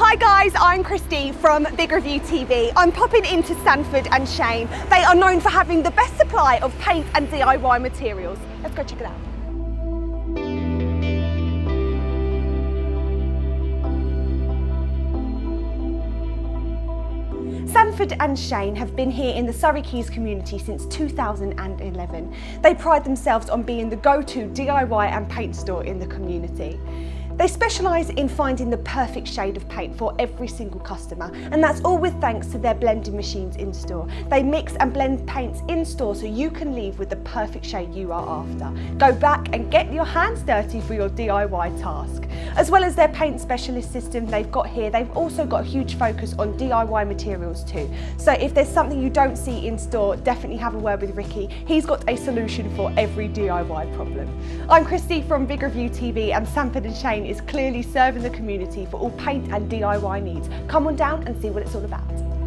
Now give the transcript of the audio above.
Hi guys, I'm Christy from Big Review TV. I'm popping into Sanford and Shane. They are known for having the best supply of paint and DIY materials. Let's go check it out. Sanford and Shane have been here in the Surrey Quays community since 2011. They pride themselves on being the go-to DIY and paint store in the community. They specialise in finding the perfect shade of paint for every single customer and that's all with thanks to their blending machines in store. They mix and blend paints in store so you can leave with the perfect shade you are after. Go back and get your hands dirty for your DIY task. As well as their paint specialist system they've got here, they've also got a huge focus on DIY materials too. So if there's something you don't see in store, definitely have a word with Ricky. He's got a solution for every DIY problem. I'm Christy from Big Review TV and Sanford and Shane is clearly serving the community for all paint and DIY needs. Come on down and see what it's all about.